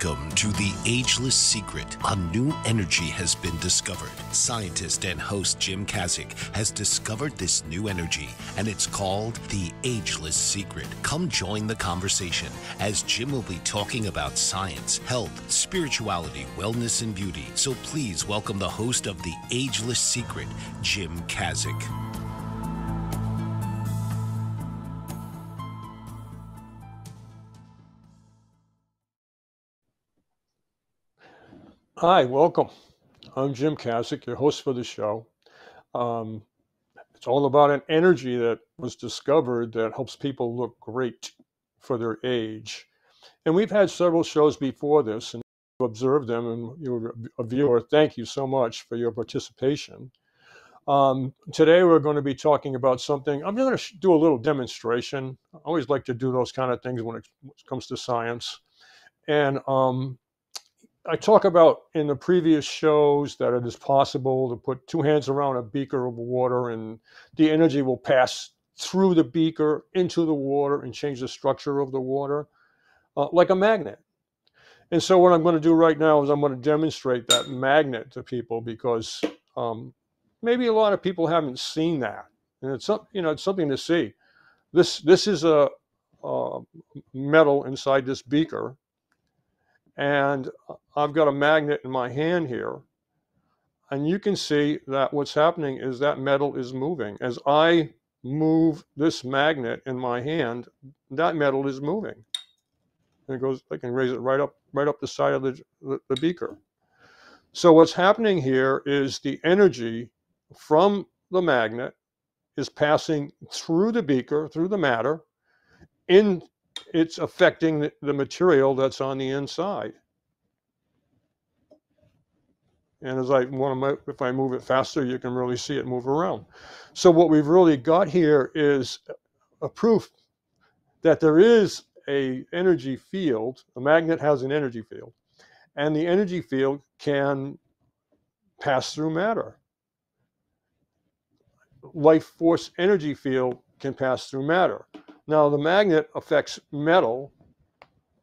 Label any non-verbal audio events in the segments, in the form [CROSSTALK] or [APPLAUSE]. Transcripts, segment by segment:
Welcome to the Ageless Secret. A new energy has been discovered. Scientist and host Jim Kazik has discovered this new energy, and it's called the Ageless Secret. Come join the conversation as Jim will be talking about science, health, spirituality, wellness, and beauty. So please welcome the host of the Ageless Secret, Jim Kazik. Hi, welcome. I'm Jim Kazik, your host for the show. Um, it's all about an energy that was discovered that helps people look great for their age. And we've had several shows before this and you observed them. And you're a viewer, thank you so much for your participation. Um, today, we're going to be talking about something. I'm going to do a little demonstration. I always like to do those kind of things when it comes to science. And um, I talk about in the previous shows that it is possible to put two hands around a beaker of water and the energy will pass through the beaker into the water and change the structure of the water uh, like a magnet. And so what I'm going to do right now is I'm going to demonstrate that magnet to people because um, maybe a lot of people haven't seen that, and it's you know it's something to see. This this is a, a metal inside this beaker, and I've got a magnet in my hand here. And you can see that what's happening is that metal is moving. As I move this magnet in my hand, that metal is moving. And it goes, I can raise it right up, right up the side of the, the, the beaker. So what's happening here is the energy from the magnet is passing through the beaker, through the matter, in it's affecting the, material that's on the inside. And as I want to, if I move it faster, you can really see it move around. So what we've really got here is a proof that there is a energy field. A magnet has an energy field, and the energy field can pass through matter. Life force energy field can pass through matter. Now, the magnet affects metal,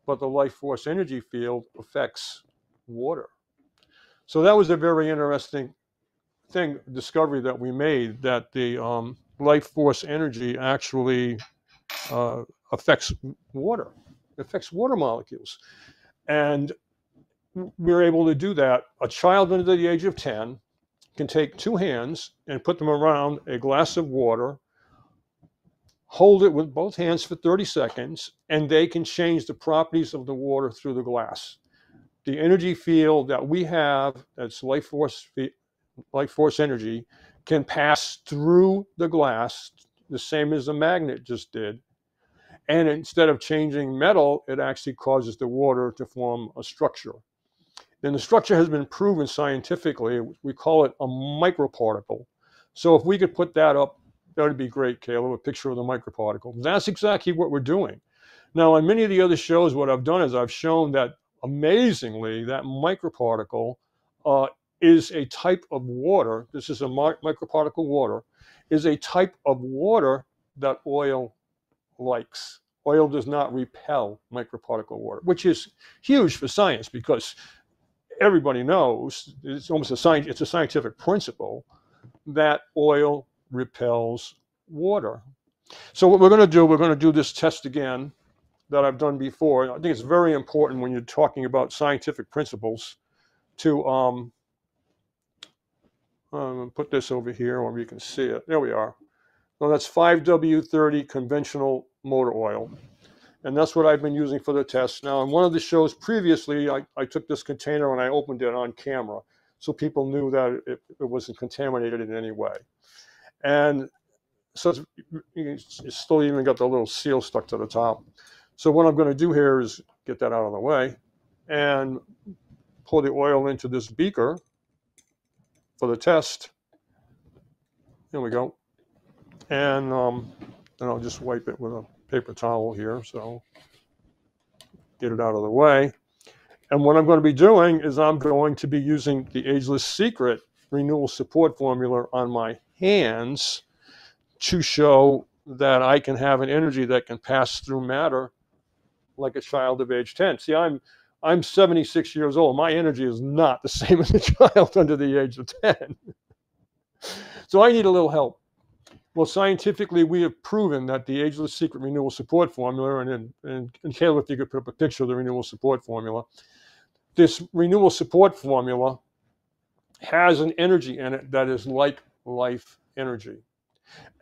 but the life force energy field affects water. So that was a very interesting thing, discovery that we made that the um, life force energy actually uh, affects water, affects water molecules. And we are able to do that. A child under the age of 10 can take two hands and put them around a glass of water hold it with both hands for 30 seconds, and they can change the properties of the water through the glass. The energy field that we have, that's life force, life force energy, can pass through the glass, the same as the magnet just did. And instead of changing metal, it actually causes the water to form a structure. Then the structure has been proven scientifically. We call it a microparticle. So if we could put that up that would be great, Caleb, a picture of the microparticle. That's exactly what we're doing. Now, on many of the other shows, what I've done is I've shown that amazingly, that microparticle uh, is a type of water. This is a microparticle water, is a type of water that oil likes. Oil does not repel microparticle water, which is huge for science because everybody knows it's almost a science, it's a scientific principle that oil repels water. So what we're going to do, we're going to do this test again that I've done before. I think it's very important when you're talking about scientific principles to um, um, put this over here where you can see it. There we are. Now that's 5W30 conventional motor oil. And that's what I've been using for the test. Now, in one of the shows previously, I, I took this container and I opened it on camera so people knew that it, it wasn't contaminated in any way. And so it's, it's still even got the little seal stuck to the top. So what I'm going to do here is get that out of the way and pour the oil into this beaker for the test. Here we go. And um, then I'll just wipe it with a paper towel here. So get it out of the way. And what I'm going to be doing is I'm going to be using the Ageless Secret renewal support formula on my hands to show that I can have an energy that can pass through matter like a child of age 10. See, I'm I'm 76 years old. My energy is not the [LAUGHS] same as a child under the age of 10. [LAUGHS] so I need a little help. Well, scientifically, we have proven that the ageless secret renewal support formula, and, and, and Caleb, if you could put up a picture of the renewal support formula, this renewal support formula has an energy in it that is like life energy.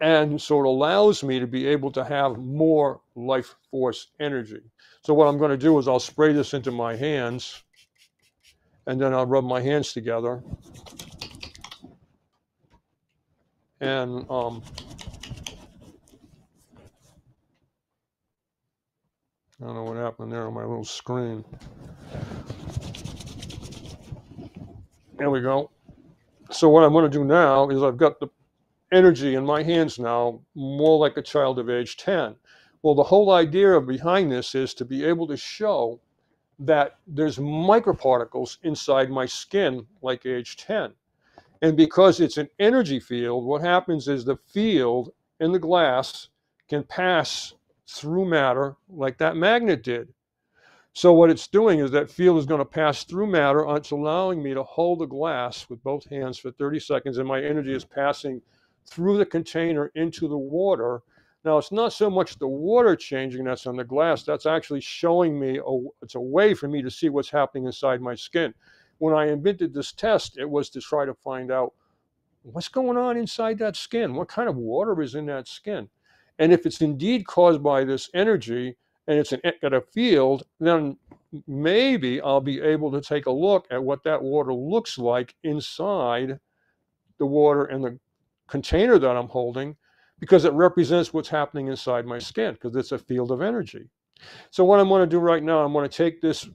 And so it allows me to be able to have more life force energy. So what I'm going to do is I'll spray this into my hands and then I'll rub my hands together. And um, I don't know what happened there on my little screen. There we go. So what I'm going to do now is I've got the energy in my hands now, more like a child of age 10. Well, the whole idea behind this is to be able to show that there's microparticles inside my skin like age 10. And because it's an energy field, what happens is the field in the glass can pass through matter like that magnet did. So what it's doing is that field is going to pass through matter. It's allowing me to hold the glass with both hands for 30 seconds, and my energy is passing through the container into the water. Now, it's not so much the water changing that's on the glass, that's actually showing me, a, it's a way for me to see what's happening inside my skin. When I invented this test, it was to try to find out what's going on inside that skin? What kind of water is in that skin? And if it's indeed caused by this energy and it's an, at a field, then maybe I'll be able to take a look at what that water looks like inside the water in the container that I'm holding because it represents what's happening inside my skin because it's a field of energy. So what I'm going to do right now, I'm going to take this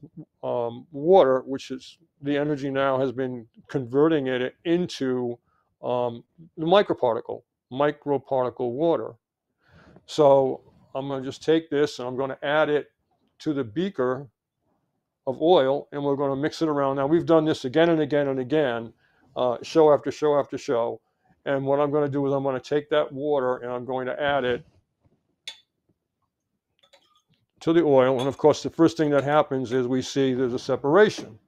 um, water, which is the energy now has been converting it into um, the microparticle, microparticle water. So I'm going to just take this and I'm going to add it to the beaker of oil and we're going to mix it around. Now we've done this again and again and again, uh, show after show after show. And what I'm going to do is I'm going to take that water and I'm going to add it to the oil. And of course, the first thing that happens is we see there's a separation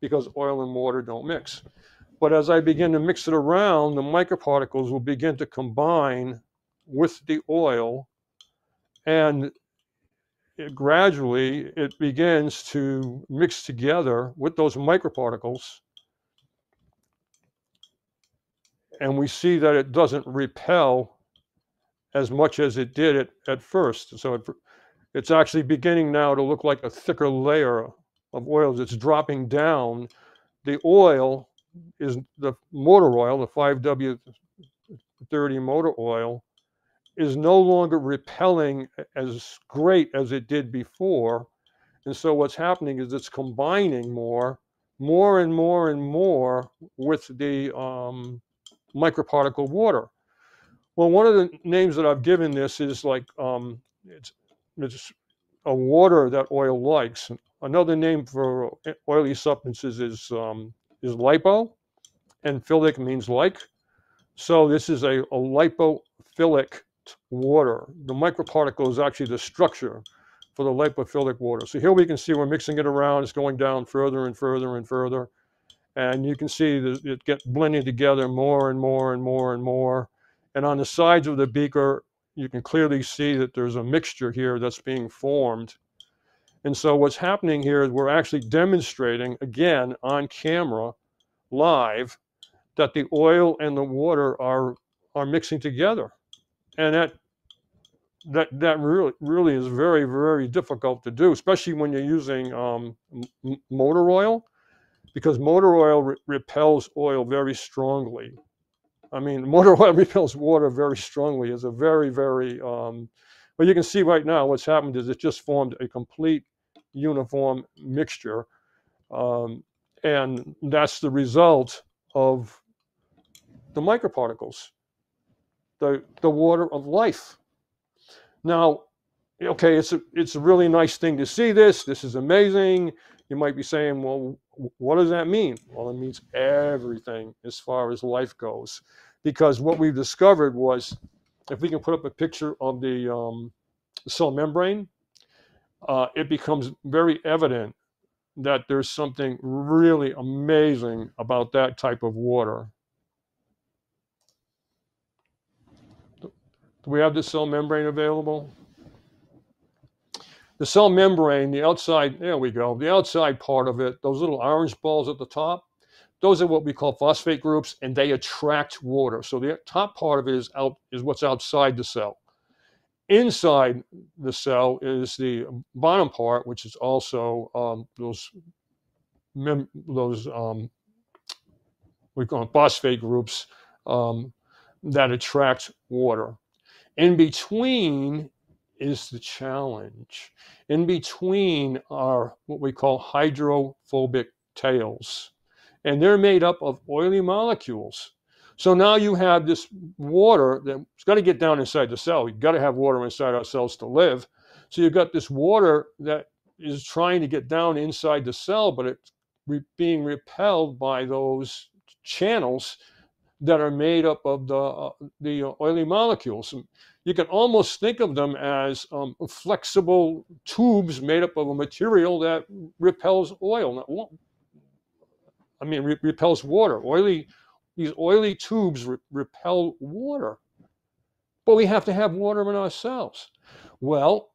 because oil and water don't mix. But as I begin to mix it around, the microparticles will begin to combine with the oil and it gradually it begins to mix together with those microparticles and we see that it doesn't repel as much as it did it at first. So it, it's actually beginning now to look like a thicker layer of oils. It's dropping down. The oil is the motor oil, the 5W30 motor oil, is no longer repelling as great as it did before. And so what's happening is it's combining more, more and more and more with the um, microparticle water. Well, one of the names that I've given this is like um, it's, it's a water that oil likes. Another name for oily substances is um, is lipo, and philic means like. So this is a, a lipophilic water. The microparticle is actually the structure for the lipophilic water. So here we can see we're mixing it around. It's going down further and further and further and you can see that it gets blending together more and more and more and more. And on the sides of the beaker, you can clearly see that there's a mixture here that's being formed. And so what's happening here is we're actually demonstrating, again, on camera, live, that the oil and the water are, are mixing together. And that, that, that really, really is very, very difficult to do, especially when you're using um, motor oil because motor oil re repels oil very strongly. I mean, [LAUGHS] motor oil repels water very strongly. It's a very, very, um, but you can see right now what's happened is it just formed a complete uniform mixture. Um, and that's the result of the microparticles, the, the water of life. Now, okay, it's a, it's a really nice thing to see this. This is amazing. You might be saying, well, what does that mean? Well, it means everything as far as life goes. Because what we've discovered was if we can put up a picture of the um, cell membrane, uh, it becomes very evident that there's something really amazing about that type of water. We have the cell membrane available? The cell membrane, the outside, there we go, the outside part of it, those little orange balls at the top, those are what we call phosphate groups, and they attract water. So the top part of it is out is what's outside the cell. Inside the cell is the bottom part, which is also um, those those um, we call them phosphate groups um, that attract water. In between is the challenge. In between are what we call hydrophobic tails, and they're made up of oily molecules. So now you have this water that's got to get down inside the cell. You've got to have water inside our cells to live. So you've got this water that is trying to get down inside the cell, but it's re- being repelled by those channels that are made up of the uh, the oily molecules. You can almost think of them as um, flexible tubes made up of a material that repels oil. I mean, re- repels water. Oily these oily tubes re- repel water. But we have to have water in ourselves. Well,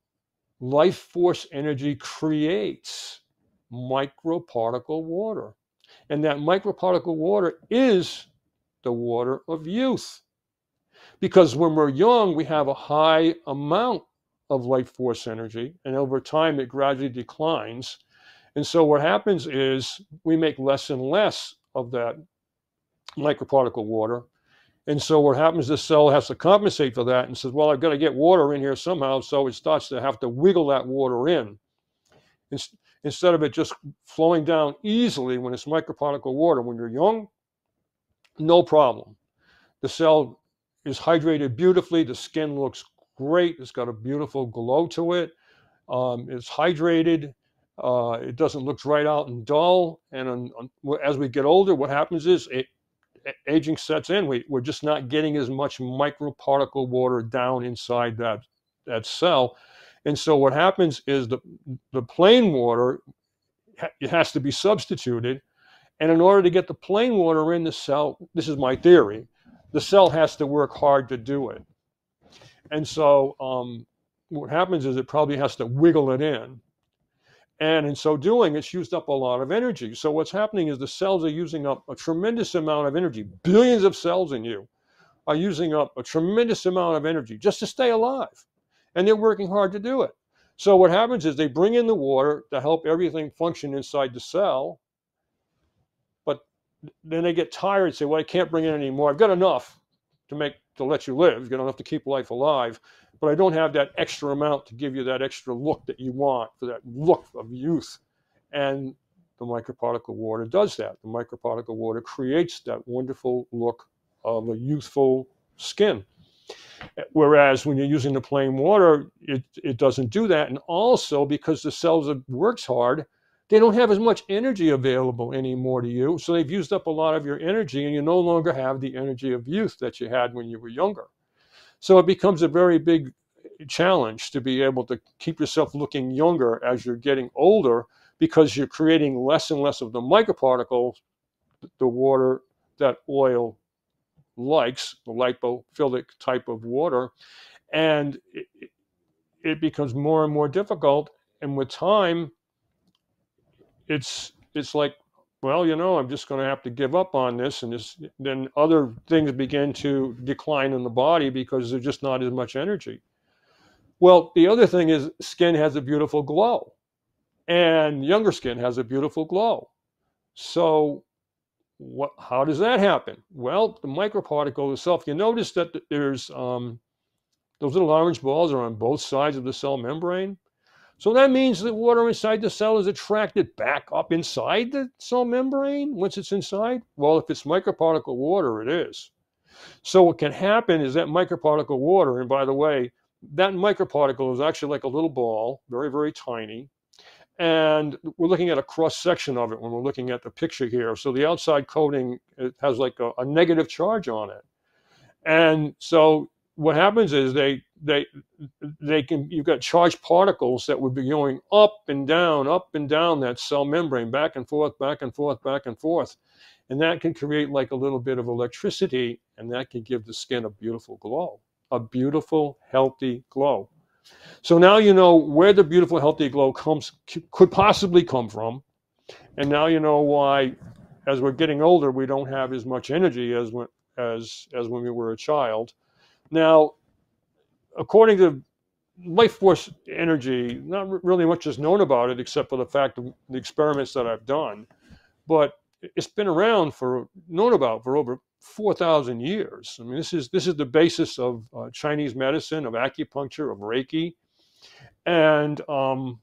life force energy creates microparticle water. And that microparticle water is the water of youth. Because when we're young, we have a high amount of life force energy, and over time it gradually declines. And so what happens is we make less and less of that microparticle water. And so what happens, the cell has to compensate for that and says, well, I've got to get water in here somehow. So it starts to have to wiggle that water in. Instead of it just flowing down easily when it's microparticle water, when you're young, no problem. The cell is hydrated beautifully. The skin looks great. It's got a beautiful glow to it. Um, it's hydrated. Uh, it doesn't look dried out and dull. And on, on, as we get older, what happens is it aging sets in, we, we're just not getting as much microparticle water down inside that, that cell. And so what happens is the, the plain water it has to be substituted. And in order to get the plain water in the cell, this is my theory, the cell has to work hard to do it. And so um, what happens is it probably has to wiggle it in. And in so doing, it's used up a lot of energy. So what's happening is the cells are using up a tremendous amount of energy. Billions of cells in you are using up a tremendous amount of energy just to stay alive. And they're working hard to do it. So what happens is they bring in the water to help everything function inside the cell. Then they get tired and say, well, I can't bring in any more. I've got enough to make to let you live. You've got enough to keep life alive but I don't have that extra amount to give you that extra look that you want for that look of youth. And the microparticle water does that. The microparticle water creates that wonderful look of a youthful skin. Whereas when you're using the plain water, it, it doesn't do that. And also because the cells works hard, they don't have as much energy available anymore to you. So they've used up a lot of your energy and you no longer have the energy of youth that you had when you were younger. So it becomes a very big challenge to be able to keep yourself looking younger as you're getting older because you're creating less and less of the microparticles, the water that oil likes, the lipophilic type of water. And it, it becomes more and more difficult. And with time, it's it's like well, you know, I'm just going to have to give up on this. And this, then other things begin to decline in the body because there's just not as much energy. Well, the other thing is skin has a beautiful glow, and younger skin has a beautiful glow. So, what, how does that happen? Well, the microparticle itself, you notice that there's um, those little orange balls are on both sides of the cell membrane. So that means the water inside the cell is attracted back up inside the cell membrane once it's inside. Well, if it's microparticle water, it is. So what can happen is that microparticle water, and by the way, that microparticle is actually like a little ball, very, very tiny. And we're looking at a cross section of it when we're looking at the picture here. So the outside coating has like a, a negative charge on it. And so what happens is they they they can you've got charged particles that would be going up and down, up and down that cell membrane, back and forth, back and forth, back and forth. And that can create like a little bit of electricity, and that can give the skin a beautiful glow, a beautiful, healthy glow. So now you know where the beautiful, healthy glow comes could possibly come from, and now you know why, as we're getting older, we don't have as much energy as when as as when we were a child. Now, according to life force energy, not really much is known about it except for the fact of the experiments that I've done, but it's been around for known about for over 4,000 years. I mean, this is this is the basis of uh, Chinese medicine, of acupuncture, of Reiki, and um,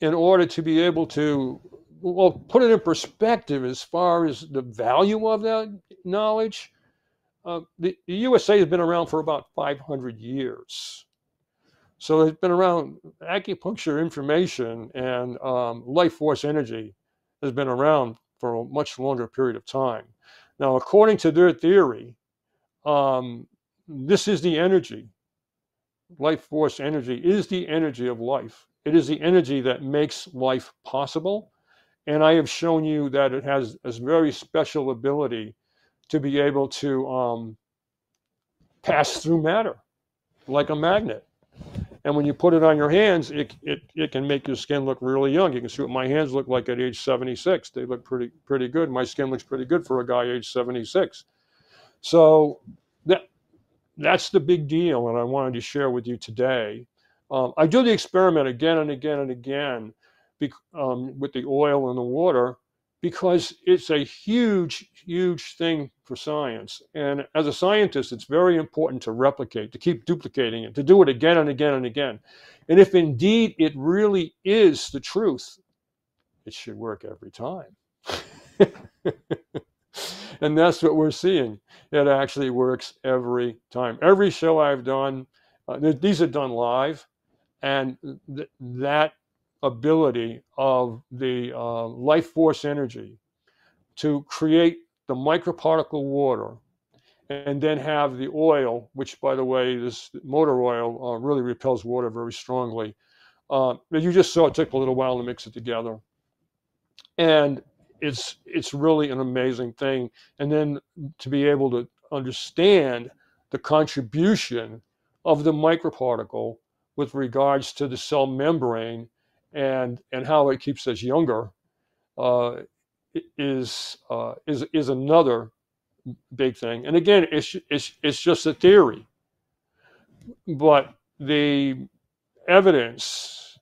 in order to be able to well put it in perspective as far as the value of that knowledge, uh, the, the USA has been around for about 500 years. So it's been around acupuncture information and um, life force energy has been around for a much longer period of time. Now, according to their theory, um, this is the energy. Life force energy is the energy of life. It is the energy that makes life possible. And I have shown you that it has a very special ability to be able to um, pass through matter like a magnet. And when you put it on your hands, it, it, it can make your skin look really young. You can see what my hands look like at age 76. They look pretty pretty good. My skin looks pretty good for a guy age 76. So that that's the big deal, and I wanted to share with you today. Um, I do the experiment again and again and again um, with the oil and the water because it's a huge, huge thing for science. And as a scientist, it's very important to replicate, to keep duplicating it, to do it again and again and again. And if indeed it really is the truth, it should work every time. [LAUGHS] and that's what we're seeing. It actually works every time. Every show I've done, uh, these are done live, and th- that ability of the uh, life force energy to create the microparticle water and then have the oil, which, by the way, this motor oil uh, really repels water very strongly. Uh, you just saw it took a little while to mix it together, and it's it's really an amazing thing. And then to be able to understand the contribution of the microparticle with regards to the cell membrane and and how it keeps us younger uh, is uh, is is another big thing. And again, it's it's it's just a theory, but the evidence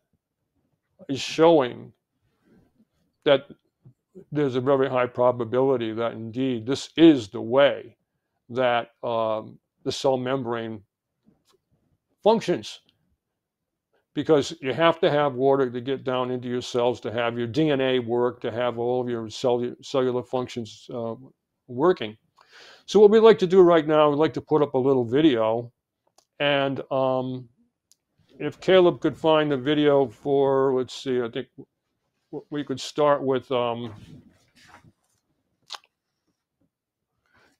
is showing that there's a very high probability that indeed this is the way that um, the cell membrane functions because you have to have water to get down into your cells to have your DNA work, to have all of your cellular, functions uh, working. So what we'd like to do right now, we'd like to put up a little video. And um, if Caleb could find the video for, let's see, I think we could start with, um,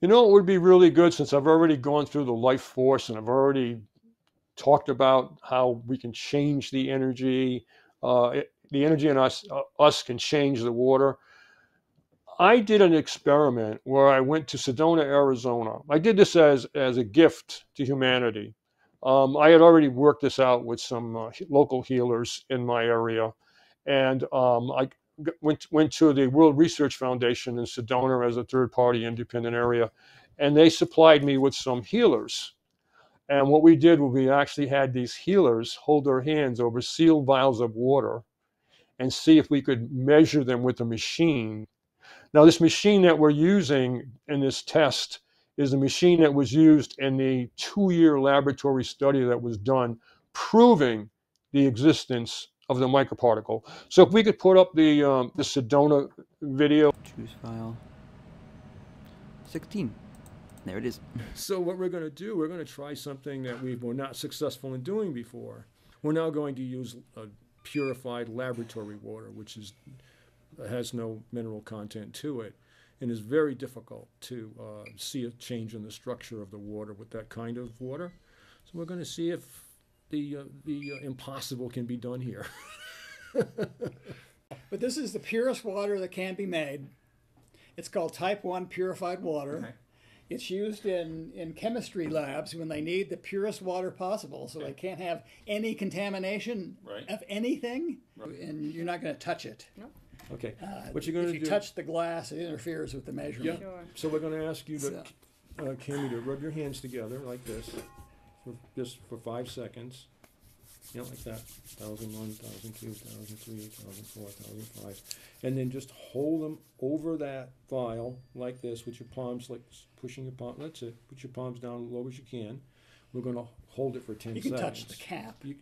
you know, it would be really good since I've already gone through the life force and I've already talked about how we can change the energy. Uh, the energy in us, uh, us can change the water. I did an experiment where I went to Sedona, Arizona. I did this as, as a gift to humanity. Um, I had already worked this out with some uh, local healers in my area. And um, I went, went to the World Research Foundation in Sedona as a third party independent area. And they supplied me with some healers and what we did was we actually had these healers hold their hands over sealed vials of water and see if we could measure them with a machine. Now, this machine that we're using in this test is a machine that was used in the two year laboratory study that was done proving the existence of the microparticle. So, if we could put up the, um, the Sedona video. Choose file 16. There it is. so what we're going to do, we're going to try something that we were not successful in doing before. We're now going to use a purified laboratory water, which is has no mineral content to it. and is very difficult to uh, see a change in the structure of the water with that kind of water. So we're going to see if the uh, the uh, impossible can be done here. [LAUGHS] But this is the purest water that can be made. It's called type 1 purified water. Okay. It's used in, in chemistry labs when they need the purest water possible, so they can't have any contamination Right. of anything, and you're not going to touch it. Okay, Uh, what you're going to do? if you touch the glass, it interferes with the yeah. measurement. Sure. So we're going to ask you to, So- uh, Cammy, to rub your hands together like this, for just for five seconds. You know, like that. Thousand one, thousand two, thousand three, thousand four, thousand five, and then just hold them over that vial like this with your palms, like pushing your palm. That's it. Put your palms down as low as you can. We're going to hold it for ten You can seconds. touch the cap. You,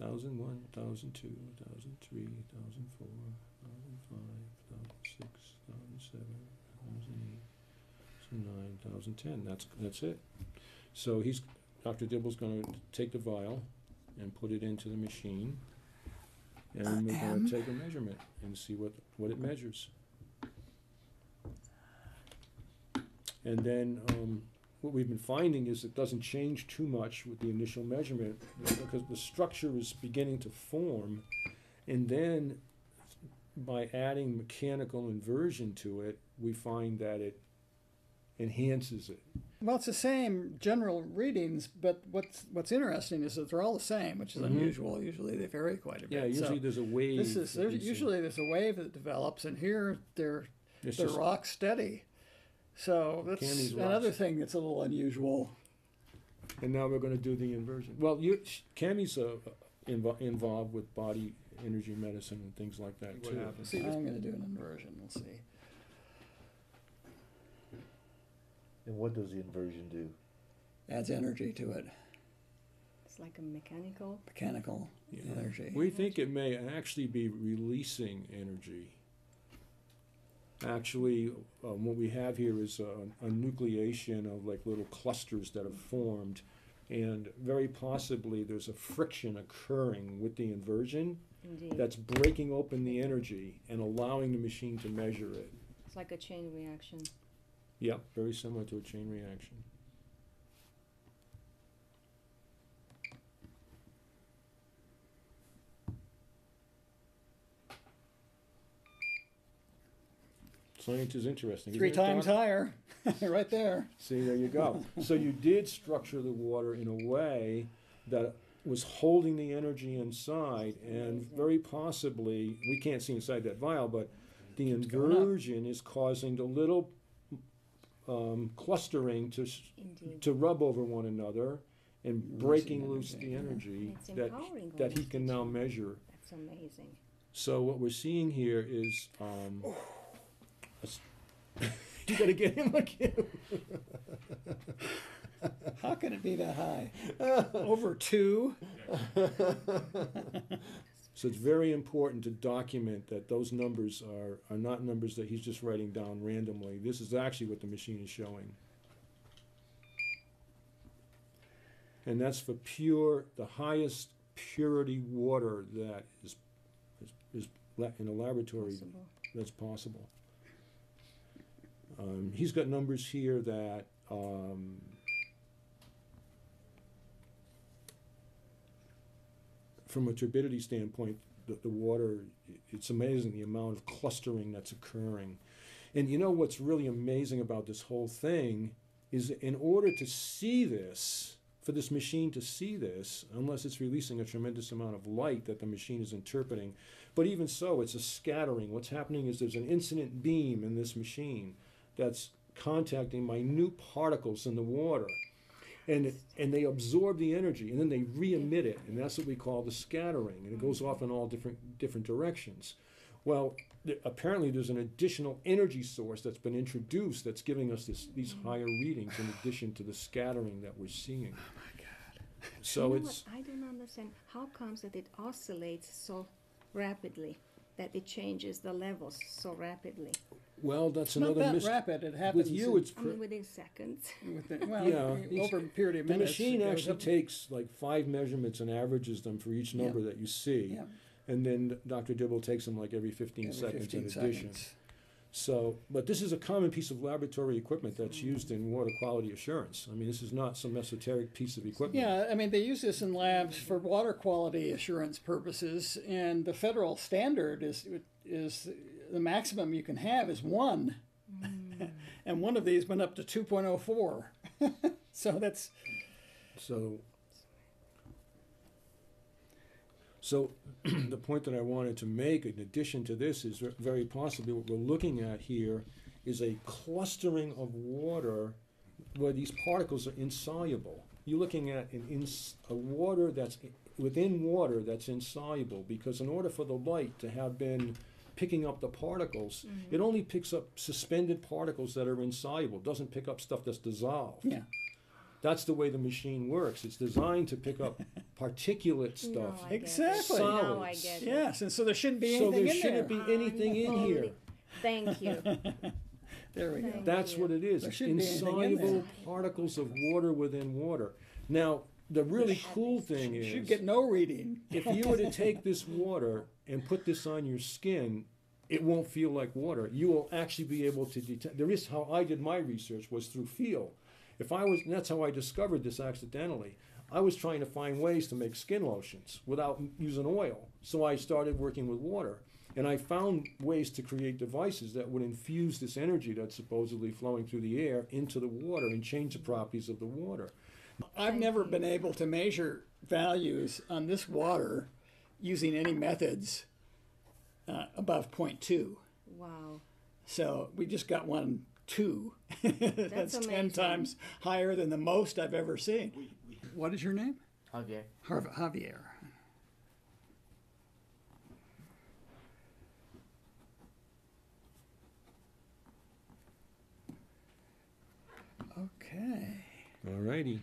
thousand one, thousand two, thousand three, thousand four, thousand five, thousand six, thousand seven, thousand eight, thousand nine, thousand ten. That's that's it. So he's Dr. Dibble's going to take the vial and put it into the machine, and we're going to take a measurement and see what what it measures. And then um, what we've been finding is it doesn't change too much with the initial measurement because the structure is beginning to form. And then by adding mechanical inversion to it, we find that it enhances it. Well, it's the same general readings, but what's what's interesting is that they're all the same, which is Mhm. unusual. Usually they vary quite a bit. Yeah, usually so there's a wave. this is there's, we see. usually there's a wave that develops, and here they're It's they're rock steady. So that's another thing that's a little unusual. And now we're going to do the inversion. Well, you, Cammy's uh, invo- involved with body energy medicine and things like that What too. happens? See, I'm going to do an inversion. We'll see. And what does the inversion do? Adds energy to it, It's like a mechanical. mechanical Yeah. energy. We think it may actually be releasing energy. Actually, um, what we have here is a, a nucleation of like little clusters that have formed, and very possibly there's a friction occurring with the inversion Indeed. that's breaking open the energy and allowing the machine to measure it. It's like a chain reaction. Yep, very similar to a chain reaction. Science is interesting. isn't Three it, times Doc? higher, [LAUGHS] right there. See, there you go. [LAUGHS] so you did structure the water in a way that was holding the energy inside, and very possibly, we can't see inside that vial, but the going inversion is causing the little um, clustering to s- Indeed. to rub over one another and Losing breaking loose energy, the energy It's that empowering that he almost, can now measure. That's amazing. So what we're seeing here is um, a s- [LAUGHS] you got to get him again. How can it be that high? [LAUGHS] Over two? [LAUGHS] So it's very important to document that those numbers are, are not numbers that he's just writing down randomly. This is actually what the machine is showing. And that's for pure, the highest purity water that is, is, is in a laboratory Possible. that's possible. Um, he's got numbers here that, um, from a turbidity standpoint, the, the water, it's amazing the amount of clustering that's occurring. And you know what's really amazing about this whole thing is in order to see this, for this machine to see this, unless it's releasing a tremendous amount of light that the machine is interpreting, but even so, it's a scattering. What's happening is there's an incident beam in this machine that's contacting minute particles in the water. And, it, and they absorb the energy and then they re-emit it, and that's what we call the scattering, and it goes mm-hmm. off in all different different directions. Well, th- apparently there's an additional energy source that's been introduced that's giving us this, these mm-hmm. higher readings in addition to the scattering that we're seeing. Oh my God! So you know it's? I don't understand. How comes that it oscillates so rapidly? That it changes the levels so rapidly. Well, that's It's not another that mis- rapid. It happens with you. in- It's I pr- mean, within seconds. [LAUGHS] within, [LAUGHS] well, Yeah, it's- over a period of the minutes. machine it goes actually up- takes like five measurements and averages them for each Yeah. number that you see. Yeah. And then Dr. Dibble takes them like every 15 every seconds 15 in addition. seconds. So, but this is a common piece of laboratory equipment that's used in water quality assurance. I mean, this is not some esoteric piece of equipment. Yeah, I mean, they use this in labs for water quality assurance purposes, and the federal standard is is the maximum you can have is one, mm. [LAUGHS] and one of these went up to two point oh four. [LAUGHS] So that's So, so [CLEARS THROAT] the point that I wanted to make in addition to this is very possibly what we're looking at here is a clustering of water where these particles are insoluble. You're looking at an ins- a water that's within water that's insoluble because in order for the light to have been picking up the particles, mm-hmm. it only picks up suspended particles that are insoluble. It doesn't pick up stuff that's dissolved. yeah. That's the way the machine works. It's designed to pick up [LAUGHS] particulate No, stuff. I get it. Exactly. Now I get it. Yes, and so there shouldn't be So anything there in shouldn't there. be anything in Holy- here. Thank you. [LAUGHS] There we go. Thank That's you. what it is. There It's shouldn't be in insoluble particles of water within water. Now, the really cool thing is You should get no reading. if you were to take this water and put this on your skin, it won't feel like water. You will actually be able to detect. There is how I did my research was through feel. If I was, and that's how I discovered this accidentally. I was trying to find ways to make skin lotions without using oil. So I started working with water. And I found ways to create devices that would infuse this energy that's supposedly flowing through the air into the water and change the properties of the water. I've never been able to measure values on this water using any methods uh, above 0.2. Wow. So we just got one two. [LAUGHS] That's, ten times higher than the most I've ever seen. What is your name? Javier. Harv- Javier. Okay. All righty.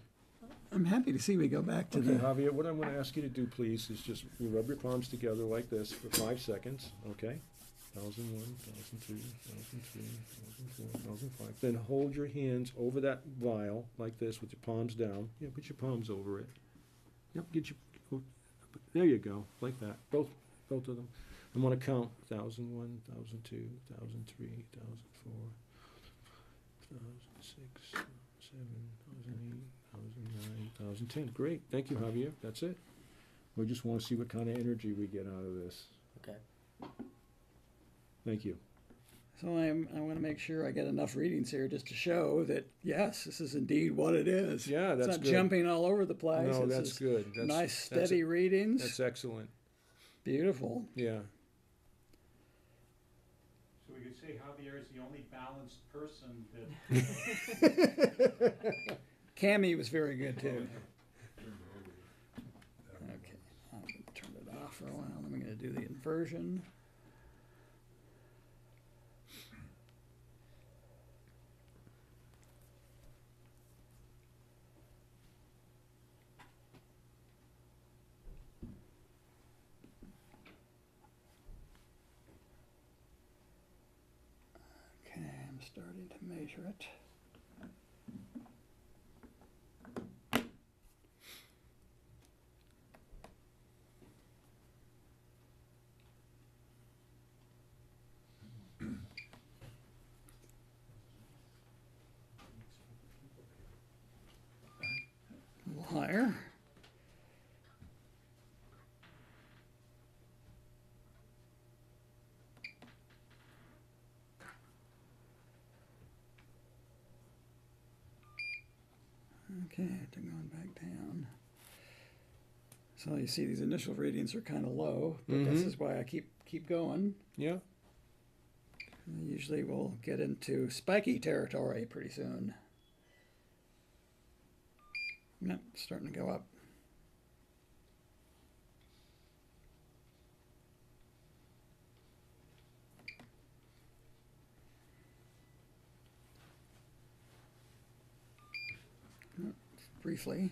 I'm happy to see we go back to Okay, the. Javier, what I'm going to ask you to do, please, is just you rub your palms together like this for five seconds, okay? Thousand one, thousand two, thousand three, thousand four, thousand five. Then hold your hands over that vial like this with your palms down. Yeah, put your palms over it. Yep, get your. There you go, like that. Both, both of them. I'm going to count thousand one, thousand two, thousand three, thousand four, thousand six, seven, 2010, great, thank you, Javier, that's it. We just want to see what kind of energy we get out of this. Okay. Thank you. So I'm, I want to make sure I get enough readings here just to show that, yes, this is indeed what it is. Yeah, that's It's good. not jumping all over the place. No, that's good. Nice, steady readings. That's excellent, Beautiful. yeah. So we could say Javier is the only balanced person that [LAUGHS] [LAUGHS] Cami was very good too. Oh, okay, I'm gonna turn it off for a while. I'm going to do the inversion. Okay, I'm starting to measure it. A little higher. Okay, to going back down. So you see these initial readings are kind of low, but this Mhm. is why I keep keep going. Yeah. Usually we'll get into spiky territory pretty soon. Yep, starting to go up. Yep, Briefly.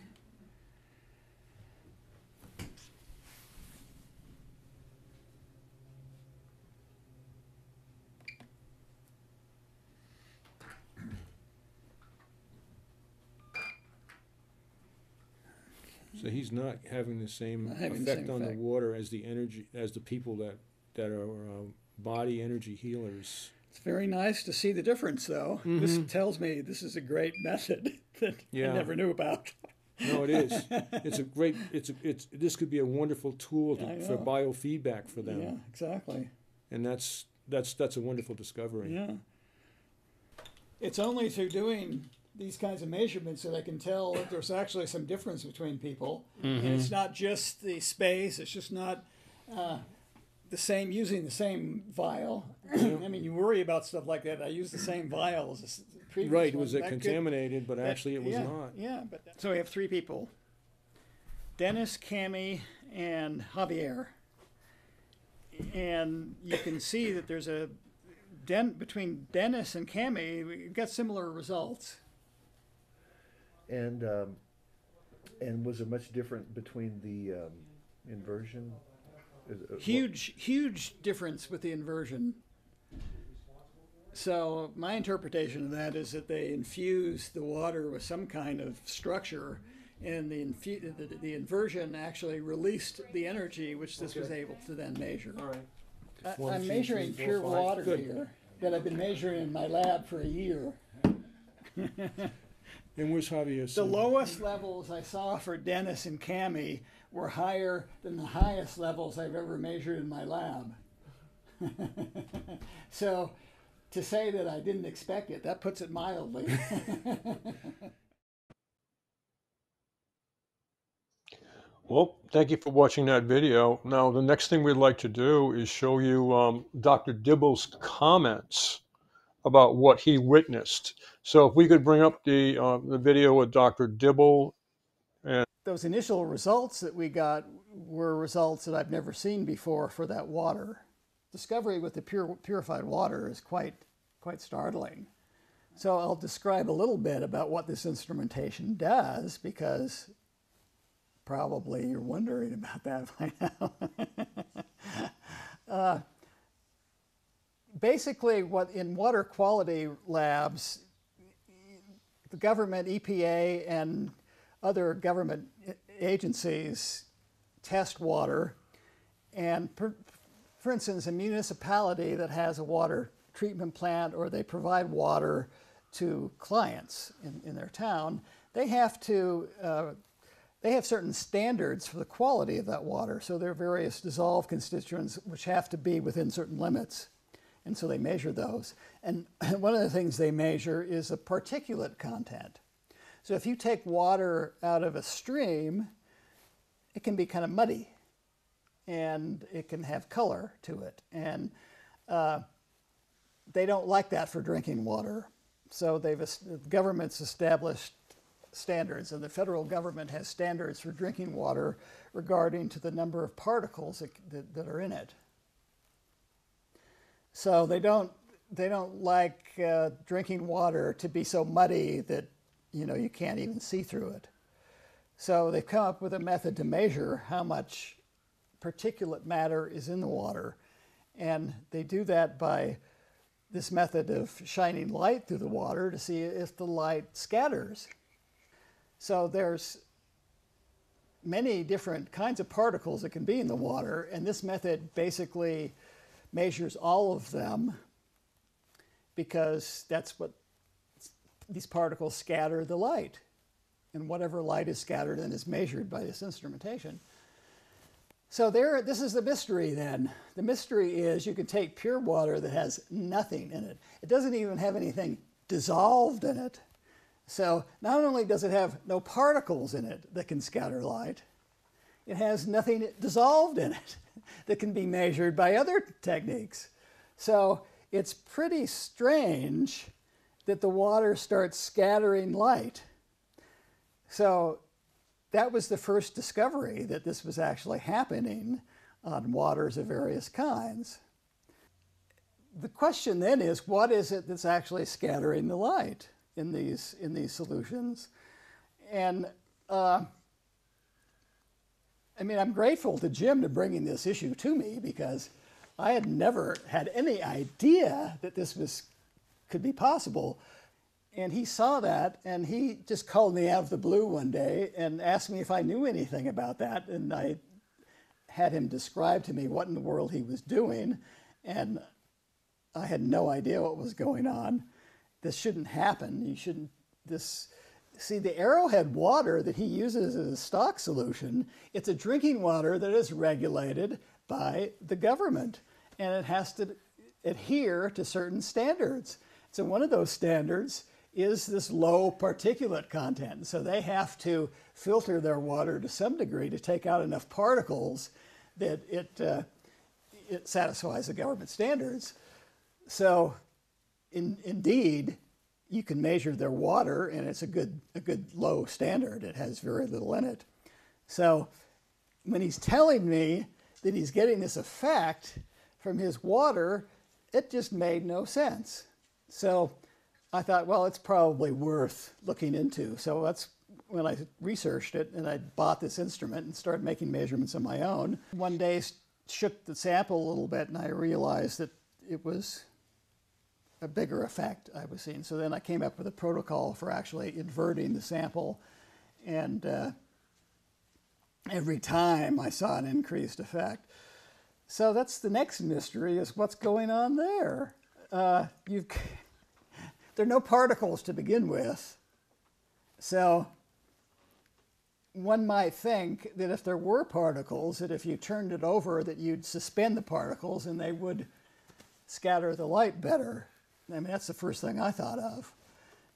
So he's not having the same Not having the effect same on the effect. water as the energy as the people that that are um, body energy healers. It's very nice to see the difference, though. This tells me this is a great method [LAUGHS] that Yeah. I never knew about. No, it is. [LAUGHS] It's a great. It's a, it's. This could be a wonderful tool to, for biofeedback for them, Yeah, exactly. and that's that's that's a wonderful discovery. Yeah. It's only through doing these kinds of measurements that I can tell that there's actually some difference between people. And it's not just the space, it's just not uh, the same, using the same vial. [CLEARS THROAT] I mean, you worry about stuff like that. I use the same vial as the previous Right? one. Was it That could- contaminated? but that- actually, it was yeah, not. Yeah, but so we have three people Dennis, Cami, and Javier. And you can see that there's a Den, between Dennis and Cami, we got similar results. And, um, and was it much different between the, um, inversion? Is what- Huge, huge difference with the inversion. So my interpretation of that is that they infused the water with some kind of structure, and the, infu- the, the inversion actually released the energy, which this was able to then measure. All right. I, One, I'm two, measuring three, pure five. water Good. here that I've been measuring in my lab for a year. And where's Javier? The lowest levels I saw for Dennis and Cami were higher than the highest levels I've ever measured in my lab. [LAUGHS] so to say that I didn't expect it, that puts it mildly. [LAUGHS] Well, thank you for watching that video. Now, the next thing we'd like to do is show you um, Dr. Dibble's comments about what he witnessed. So, if we could bring up the uh, the video with Dr. Dibble. Those initial results that we got were results that I've never seen before for that water. Discovery with the pure, purified water is quite quite startling. So I'll describe a little bit about what this instrumentation does because probably you're wondering about that by now. [LAUGHS] uh, basically, what in water quality labs, the government, EPA, and other government agencies test water. And per, for instance, a municipality that has a water treatment plant or they provide water to clients in, in their town, they have to uh, they have certain standards for the quality of that water. So there are various dissolved constituents which have to be within certain limits. And so they measure those. And [CLEARS THROAT] one of the things they measure is the particulate content. So if you take water out of a stream, it can be kind of muddy and it can have color to it. And uh, they don't like that for drinking water. So they've the government's established standards, and the federal government has standards for drinking water regarding to the number of particles that, that, that are in it. So they don't they don't like uh, drinking water to be so muddy that you know you can't even see through it. So they've come up with a method to measure how much particulate matter is in the water, and they do that by this method of shining light through the water to see if the light scatters. So there's many different kinds of particles that can be in the water, and this method basically measures all of them because that's what these particles scatter the light. And whatever light is scattered then is measured by this instrumentation. So there, this is the mystery then. The mystery is you can take pure water that has nothing in it. It doesn't even have anything dissolved in it. So not only does it have no particles in it that can scatter light, it has nothing dissolved in it [LAUGHS] that can be measured by other techniques. So it's pretty strange that the water starts scattering light. So that was the first discovery that this was actually happening on waters of various kinds. The question then is what is it that's actually scattering the light in these, in these solutions? And uh, I mean, I'm grateful to Jim to bringing this issue to me because I had never had any idea that this was could be possible. And he saw that and he just called me out of the blue one day and asked me if I knew anything about that. And I had him describe to me what in the world he was doing. And I had no idea what was going on. This shouldn't happen. You shouldn't. This see the Arrowhead water that he uses as a stock solution. It's a drinking water that is regulated by the government, and it has to adhere to certain standards. So one of those standards is this low particulate content. So they have to filter their water to some degree to take out enough particles that it, uh, it satisfies the government standards. So in, indeed, you can measure their water and it's a good, a good low standard. It has very little in it. So when he's telling me that he's getting this effect from his water, it just made no sense. So I thought, well, it's probably worth looking into. So that's when I researched it and I bought this instrument and started making measurements on my own. One day, shook the sample a little bit and I realized that it was a bigger effect I was seeing. So then I came up with a protocol for actually inverting the sample and uh, every time I saw an increased effect. So that's the next mystery is what's going on there. Uh, you've there are no particles to begin with. So one might think that if there were particles, that if you turned it over, that you'd suspend the particles and they would scatter the light better. I mean, that's the first thing I thought of.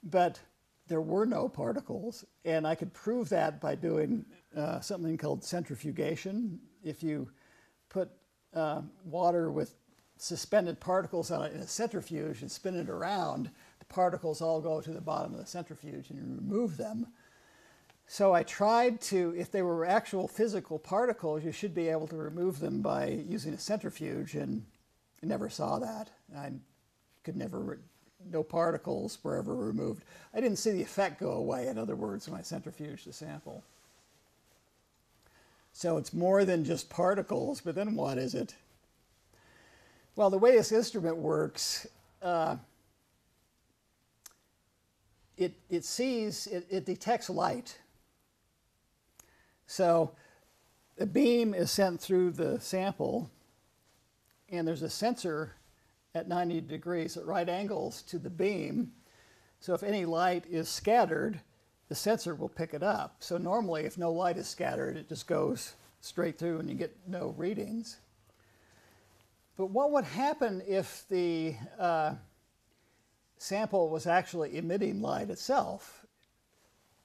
But there were no particles, and I could prove that by doing uh, something called centrifugation. If you put uh, water with suspended particles on it in a centrifuge and spin it around, particles all go to the bottom of the centrifuge and remove them. So I tried to, if they were actual physical particles, you should be able to remove them by using a centrifuge, and I never saw that. I could never, no particles were ever removed. I didn't see the effect go away, in other words, when I centrifuged the sample. So it's more than just particles, but then what is it? Well, the way this instrument works, uh, it, it sees, it, it detects light. So a beam is sent through the sample, and there's a sensor at 90 degrees at right angles to the beam. So if any light is scattered, the sensor will pick it up. So normally, if no light is scattered, it just goes straight through and you get no readings. But what would happen if the uh, sample was actually emitting light itself,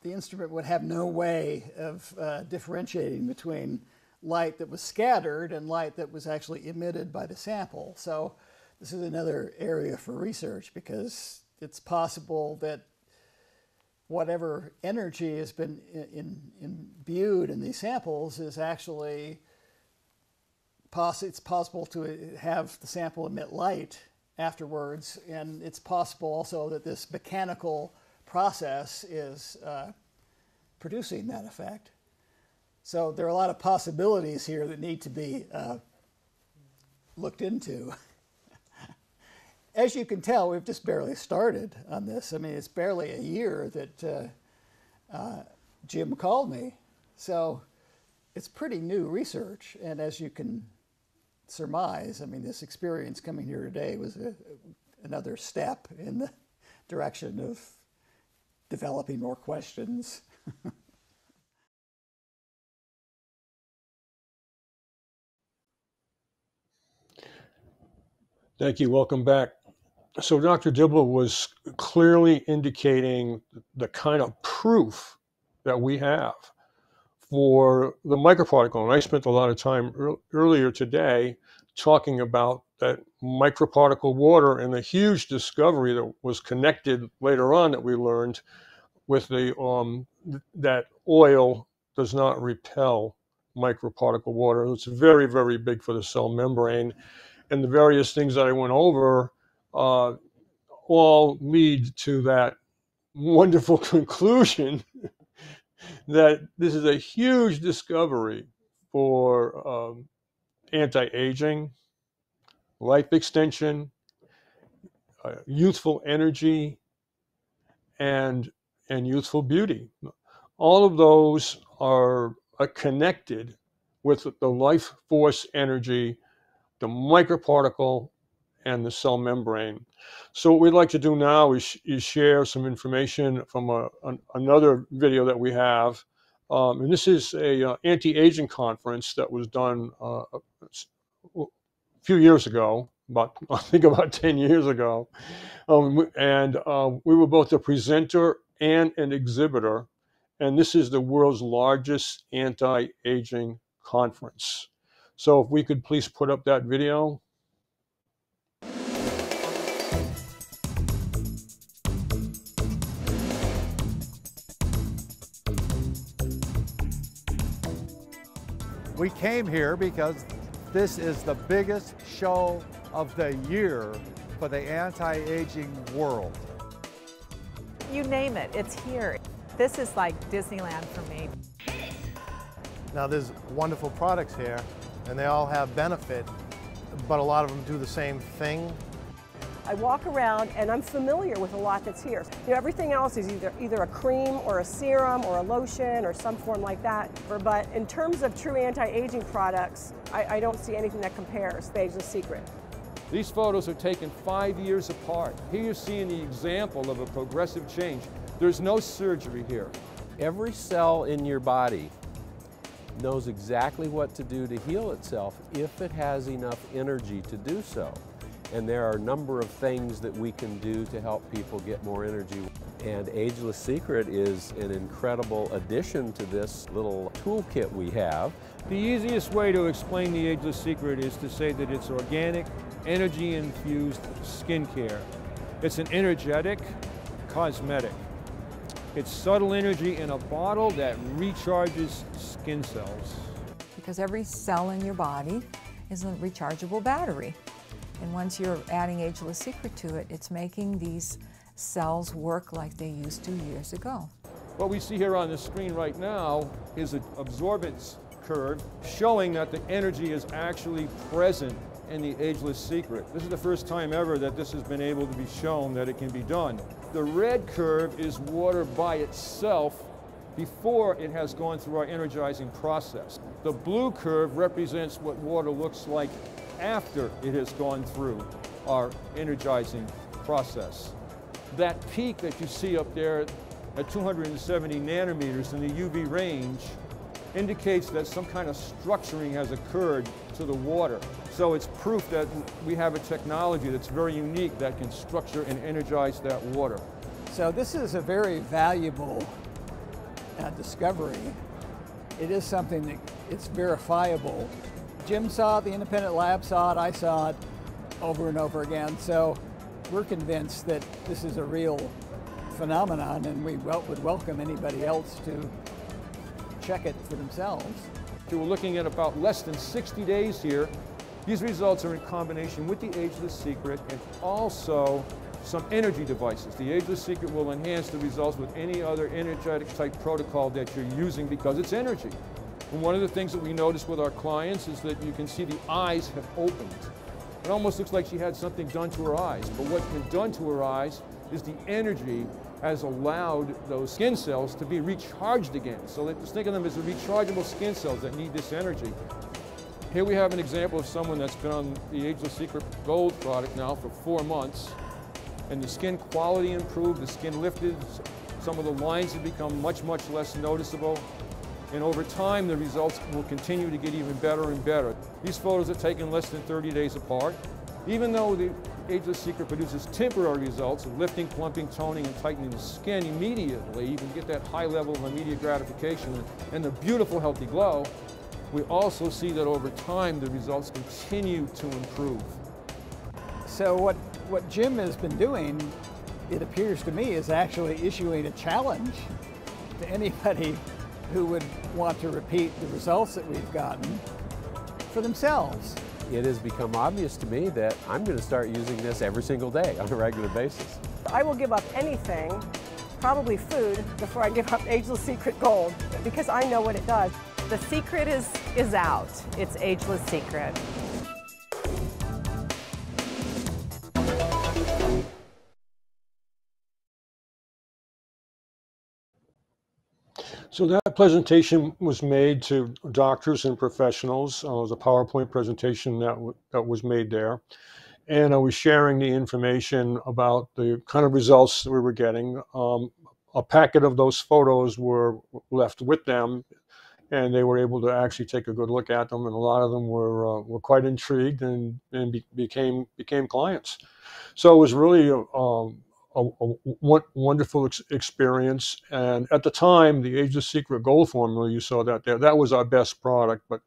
the instrument would have no way of uh, differentiating between light that was scattered and light that was actually emitted by the sample. So this is another area for research because it's possible that whatever energy has been in, in, imbued in these samples is actually poss it's possible to have the sample emit light afterwards. And it's possible also that this mechanical process is uh, producing that effect. So there are a lot of possibilities here that need to be uh, looked into. As you can tell, we've just barely started on this. I mean, it's barely a year that uh, uh Jim called me. So it's pretty new research. And as you can surmise. I mean, this experience coming here today was a, another step in the direction of developing more questions. [LAUGHS] Thank you. Welcome back. So, Dr. Dibble was clearly indicating the kind of proof that we have for the microparticle. And I spent a lot of time er- earlier today talking about that microparticle water and the huge discovery that was connected later on that we learned with the um, that oil does not repel microparticle water. It's very, very big for the cell membrane. And the various things that I went over uh, all lead to that wonderful [LAUGHS] conclusion that this is a huge discovery for um, anti-aging, life extension, uh, youthful energy, and and youthful beauty. All of those are uh, connected with the life force energy, the microparticle, and the cell membrane. So what we'd like to do now is, is share some information from a, an, another video that we have. Um, and this is a uh, anti-aging conference that was done uh, a few years ago, about [LAUGHS] I think about 10 years ago. Um, and uh, we were both a presenter and an exhibitor. And this is the world's largest anti-aging conference. So if we could please put up that video. We came here because this is the biggest show of the year for the anti-aging world. You name it, it's here. This is like Disneyland for me. Now there's wonderful products here and they all have benefit, but a lot of them do the same thing. I walk around and I'm familiar with a lot that's here. You know, everything else is either either a cream or a serum or a lotion or some form like that. But in terms of true anti-aging products, I, I, don't see anything that compares to Ageless Secret. These photos are taken five years apart. Here you're seeing the example of a progressive change. There's no surgery here. Every cell in your body knows exactly what to do to heal itself if it has enough energy to do so. And there are a number of things that we can do to help people get more energy. And Ageless Secret is an incredible addition to this little toolkit we have. The easiest way to explain the Ageless Secret is to say that it's organic, energy-infused skincare. It's an energetic cosmetic. It's subtle energy in a bottle that recharges skin cells. Because every cell in your body is a rechargeable battery. And once you're adding Ageless Secret to it, it's making these cells work like they used to years ago. What we see here on the screen right now is an absorbance curve showing that the energy is actually present in the Ageless Secret. This is the first time ever that this has been able to be shown that it can be done. The red curve is water by itself before it has gone through our energizing process. The blue curve represents what water looks like after it has gone through our energizing process. That peak that you see up there at 270 nanometers in the UV range indicates that some kind of structuring has occurred to the water. So it's proof that we have a technology that's very unique that can structure and energize that water. So this is a very valuable uh, discovery. It is something that it's verifiable. Jim saw it, the independent lab saw it, I saw it over and over again. So we're convinced that this is a real phenomenon and we would welcome anybody else to check it for themselves. So We're looking at about less than 60 days here. These results are in combination with the Ageless Secret and also some energy devices. The Ageless Secret will enhance the results with any other energetic type protocol that you're using because it's energy. And one of the things that we notice with our clients is that you can see the eyes have opened. It almost looks like she had something done to her eyes, but what's been done to her eyes is the energy has allowed those skin cells to be recharged again. So let's think of them as the rechargeable skin cells that need this energy. Here we have an example of someone that's been on the Ageless Secret Gold product now for four months, and the skin quality improved, the skin lifted, some of the lines have become much, much less noticeable, and over time the results will continue to get even better and better. These photos are taken less than 30 days apart. Even though the Ageless Secret produces temporary results of lifting, plumping, toning, and tightening the skin immediately. You can get that high level of immediate gratification and the beautiful healthy glow. We also see that over time the results continue to improve. So what, what Jim has been doing, it appears to me, is actually issuing a challenge to anybody who would want to repeat the results that we've gotten for themselves it has become obvious to me that I'm going to start using this every single day on a regular basis. I will give up anything, probably food, before I give up Ageless Secret Gold because I know what it does. The secret is, is out. It's Ageless Secret. So that presentation was made to doctors and professionals. Uh, it was a PowerPoint presentation that, that was made there. and I was sharing the information about the kind of results that we were getting. Um, a packet of those photos were left with them, and they were able to actually take a good look at them. And a lot of them were uh, were quite intrigued and and be, became became clients. So it was really a, um, a, a wonderful ex experience. And at the time, the Ageless Secret Gold formula, you saw that there, that was our best product. But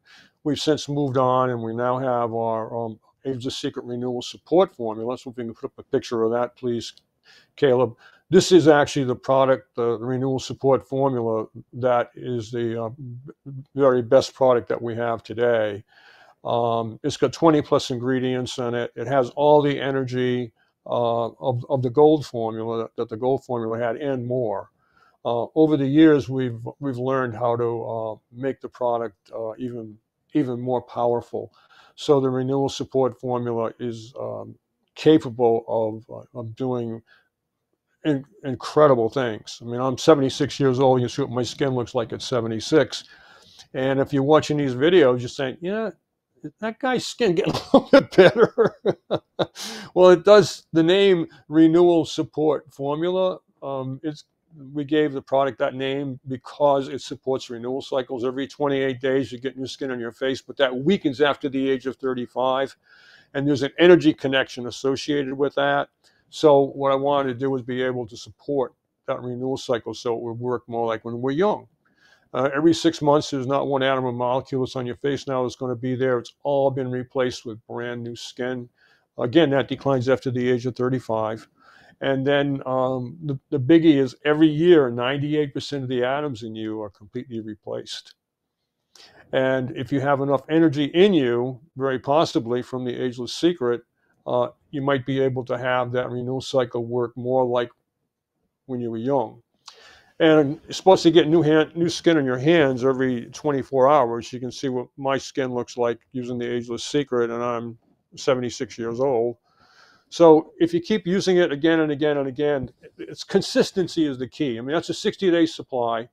we've since moved on, and we now have our um, of Secret Renewal Support formula. So if we can put up a picture of that, please, Caleb. This is actually the product, the renewal support formula, that is the uh, very best product that we have today. Um, it's got 20 plus ingredients in it. It has all the energy uh, of, of the gold formula that, the gold formula had and more. Uh, over the years, we've we've learned how to uh, make the product uh, even even more powerful. So the renewal support formula is um, capable of, uh, of doing in, incredible things. I mean, I'm 76 years old. You see what my skin looks like at 76. And if you're watching these videos, you're saying, yeah, that guy's skin getting [LAUGHS] a little bit better. [LAUGHS] well, it does the name Renewal Support Formula. Um, it's we gave the product that name because it supports renewal cycles. Every 28 days, you get new skin on your face, but that weakens after the age of 35. And there's an energy connection associated with that. So what I wanted to do was be able to support that renewal cycle so it would work more like when we're young. Uh, every six months, there's not one atom or molecule that's on your face now that's going to be there. It's all been replaced with brand new skin. Again, that declines after the age of 35. And then um, the, the biggie is every year, 98% of the atoms in you are completely replaced. And if you have enough energy in you, very possibly from the Ageless Secret, uh, you might be able to have that renewal cycle work more like when you were young. And you're supposed to get new hand, new skin on your hands every 24 hours. You can see what my skin looks like using the Ageless Secret, and I'm 76 years old. So if you keep using it again and again and again, it's consistency is the key. I mean, that's a 60 day supply.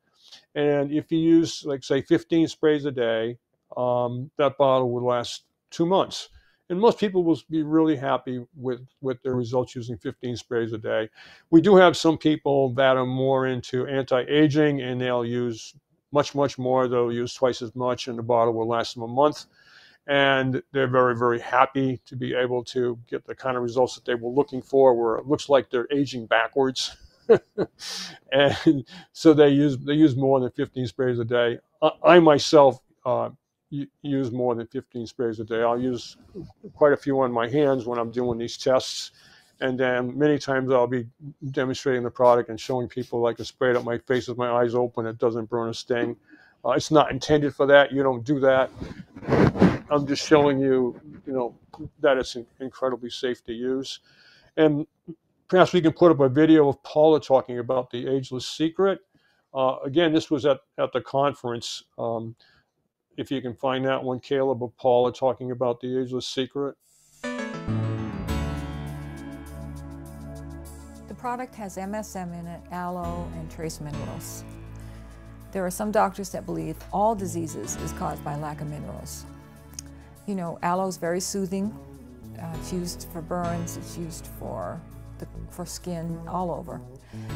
And if you use, like, say, 15 sprays a day, um, that bottle would last two months and most people will be really happy with with their results using 15 sprays a day. We do have some people that are more into anti-aging and they'll use much much more. They'll use twice as much, and the bottle will last them a month. And they're very very happy to be able to get the kind of results that they were looking for, where it looks like they're aging backwards. [LAUGHS] and so they use they use more than 15 sprays a day. I, I myself uh, use more than 15 sprays a day. I'll use quite a few on my hands when I'm doing these tests. And then many times I'll be demonstrating the product and showing people like a spray it up my face with my eyes open. It doesn't burn a sting. Uh, it's not intended for that. You don't do that. I'm just showing you, you know, that it's incredibly safe to use. And perhaps we can put up a video of Paula talking about the ageless secret. Uh, again, this was at, at the conference. Um, if you can find that one, Caleb or Paula talking about the ageless secret. The product has MSM in it, aloe, and trace minerals. There are some doctors that believe all diseases is caused by lack of minerals. You know, aloe is very soothing. Uh, it's used for burns, it's used for, the, for skin all over.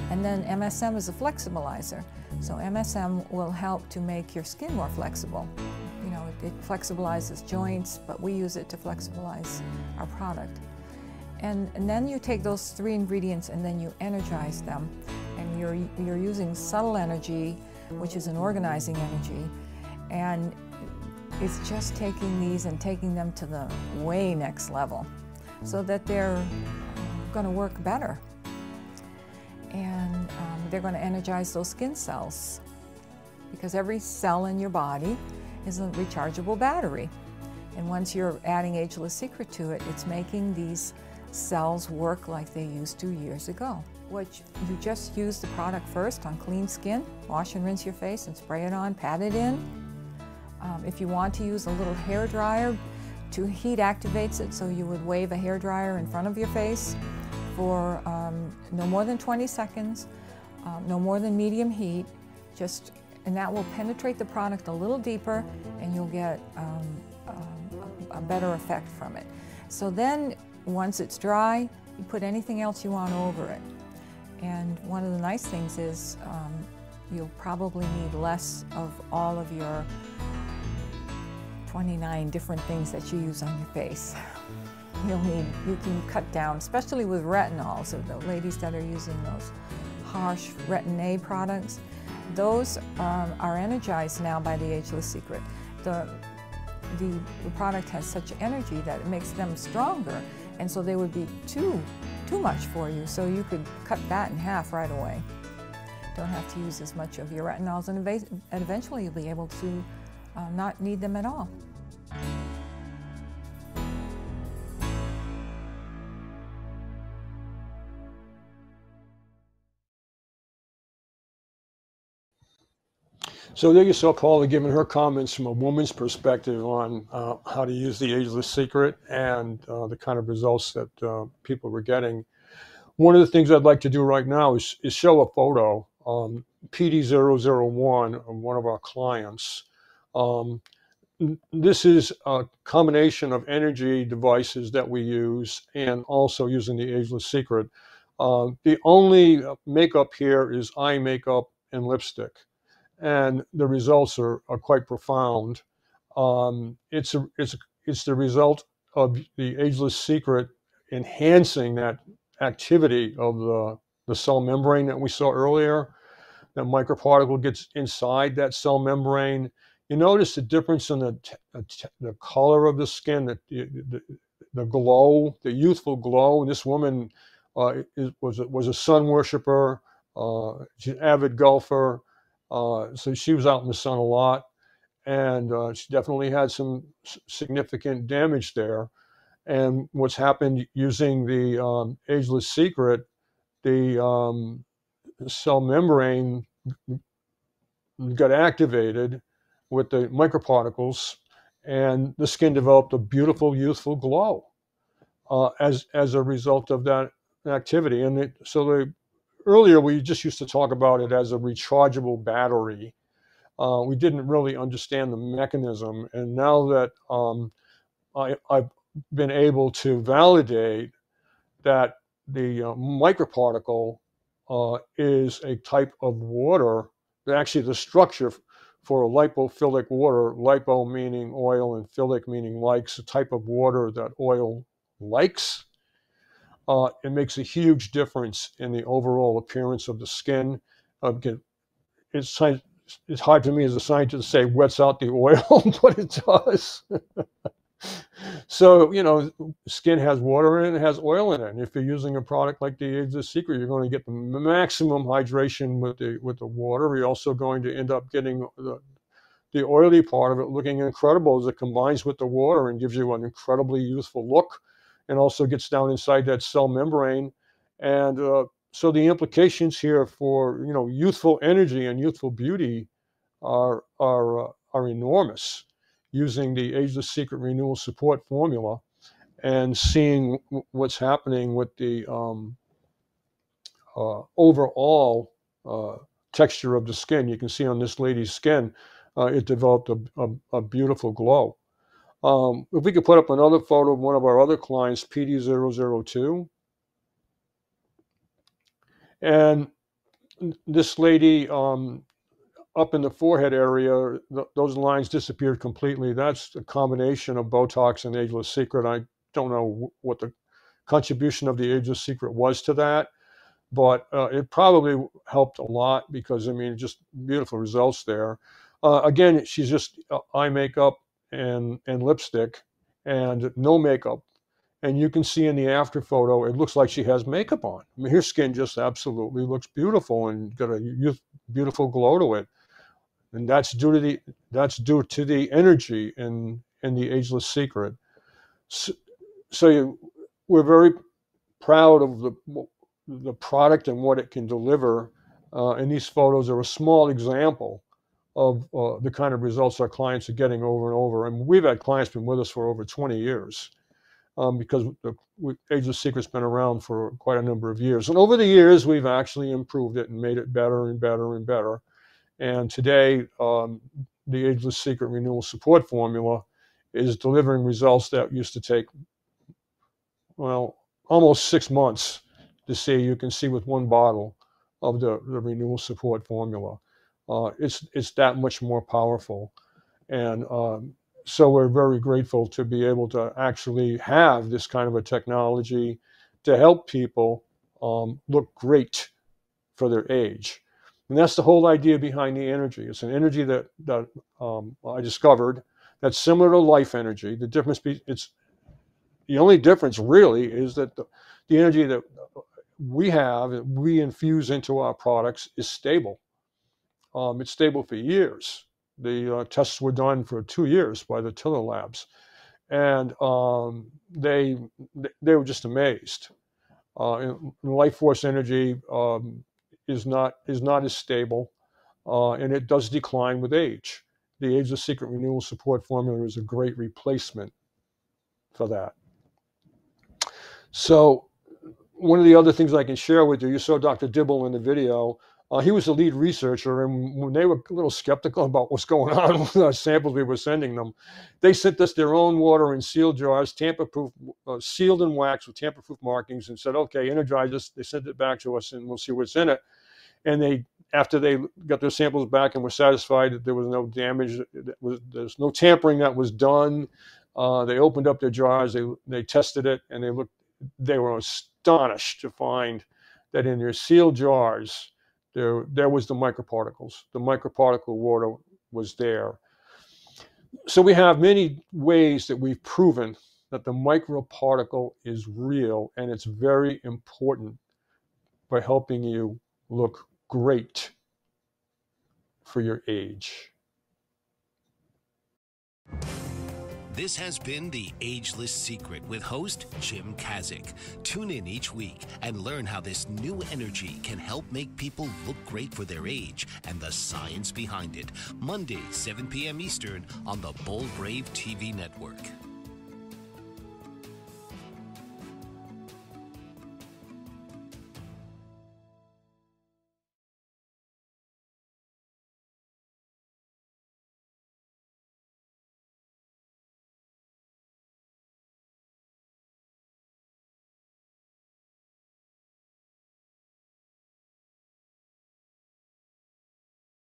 And then MSM is a flexibilizer. So MSM will help to make your skin more flexible. You know, it, it flexibilizes joints, but we use it to flexibilize our product. And, and, then you take those three ingredients and then you energize them. And you're, you're using subtle energy, which is an organizing energy. And it's just taking these and taking them to the way next level so that they're going to work better and um, they're going to energize those skin cells because every cell in your body is a rechargeable battery. And once you're adding Ageless Secret to it, it's making these cells work like they used to years ago. Which you just use the product first on clean skin, wash and rinse your face and spray it on, pat it in. Um, if you want to use a little hair dryer, to heat activates it so you would wave a hair dryer in front of your face for um, no more than 20 seconds, uh, no more than medium heat, just, and that will penetrate the product a little deeper and you'll get um, um, a, a better effect from it. So then once it's dry, you put anything else you want over it. And one of the nice things is um, you'll probably need less of all of your 29 different things that you use on your face. You'll need, you can cut down, especially with retinol, so the ladies that are using those harsh retin A products, those um, are energized now by the Ageless Secret. The, the, the product has such energy that it makes them stronger, and so they would be too, too much for you, so you could cut that in half right away. Don't have to use as much of your retinols, and, and eventually you'll be able to uh, not need them at all. So there you saw Paula giving her comments from a woman's perspective on uh, how to use the ageless secret and uh, the kind of results that uh, people were getting. One of the things I'd like to do right now is, is show a photo, um, PD001 of one of our clients. Um, this is a combination of energy devices that we use and also using the ageless secret. Uh, the only makeup here is eye makeup and lipstick and the results are, are quite profound. Um, it's a, it's it's the result of the ageless secret enhancing that activity of the the cell membrane that we saw earlier. That microparticle gets inside that cell membrane. You notice the difference in the the color of the skin, the, the, the glow, the youthful glow. This woman uh, is, was a, was a sun worshiper. Uh, she's an avid golfer. Uh, so she was out in the sun a lot, and uh, she definitely had some significant damage there. And what's happened using the um, ageless secret, the um, cell membrane got activated with the microparticles, and the skin developed a beautiful, youthful glow uh, as as a result of that activity. And it, so the earlier we just used to talk about it as a rechargeable battery. Uh, we didn't really understand the mechanism, and now that um, I, have been able to validate that the uh, microparticle uh, is a type of water, actually the structure for a lipophilic water, lipo meaning oil and philic meaning likes, a type of water that oil likes uh, it makes a huge difference in the overall appearance of the skin. Uh, it's, it's hard for me as a scientist to say wets out the oil, [LAUGHS] but it does. [LAUGHS] so, you know, skin has water in it, it has oil in it. And if you're using a product like the Ageless Secret, you're going to get the maximum hydration with the with the water. You're also going to end up getting the, the oily part of it looking incredible as it combines with the water and gives you an incredibly youthful look and also gets down inside that cell membrane. And uh, so the implications here for you know youthful energy and youthful beauty are are uh, are enormous using the ageless secret renewal support formula and seeing what's happening with the um, uh, overall uh, texture of the skin. You can see on this lady's skin, uh, it developed a, a, a beautiful glow. Um, if we could put up another photo of one of our other clients, PD002. And this lady um, up in the forehead area, th those lines disappeared completely. That's a combination of Botox and Ageless Secret. I don't know what the contribution of the Ageless Secret was to that, but uh, it probably helped a lot because, I mean, just beautiful results there. Uh, again, she's just uh, eye makeup, and and lipstick and no makeup and you can see in the after photo it looks like she has makeup on I mean, her skin just absolutely looks beautiful and got a youth, beautiful glow to it and that's due to the that's due to the energy in in the ageless secret so, so you, we're very proud of the the product and what it can deliver uh, and these photos are a small example of uh, the kind of results our clients are getting over and over. And we've had clients been with us for over 20 years um, because the Ageless Secret's been around for quite a number of years. And over the years, we've actually improved it and made it better and better and better. And today, um, the Ageless Secret Renewal Support Formula is delivering results that used to take well, almost six months to see. You can see with one bottle of the, the renewal support formula. Uh, it's it's that much more powerful, and um, so we're very grateful to be able to actually have this kind of a technology to help people um, look great for their age. And that's the whole idea behind the energy. It's an energy that, that um, I discovered that's similar to life energy. The difference, be, it's the only difference really is that the, the energy that we have, that we infuse into our products, is stable. Um, it's stable for years. The uh, tests were done for two years by the Tiller Labs, and um, they they were just amazed. Uh, life force energy um, is not is not as stable, uh, and it does decline with age. The Ageless Secret Renewal Support Formula is a great replacement for that. So, one of the other things I can share with you, you saw Dr. Dibble in the video. Uh, he was the lead researcher, and when they were a little skeptical [LAUGHS] about what's going on with the samples we were sending them, they sent us their own water in sealed jars, tamper-proof, uh, sealed in wax with tamper-proof markings, and said, "Okay, energize this." They sent it back to us, and we'll see what's in it. And they, after they got their samples back and were satisfied that there was no damage, there's no tampering that was done, uh, they opened up their jars, they they tested it, and they looked, they were astonished to find that in their sealed jars there, there was the microparticles. The microparticle water was there. So we have many ways that we've proven that the microparticle is real and it's very important by helping you look great for your age. This has been The Ageless Secret with host Jim Kazik. Tune in each week and learn how this new energy can help make people look great for their age and the science behind it. Monday, 7 p.m. Eastern on the Bold Brave TV network.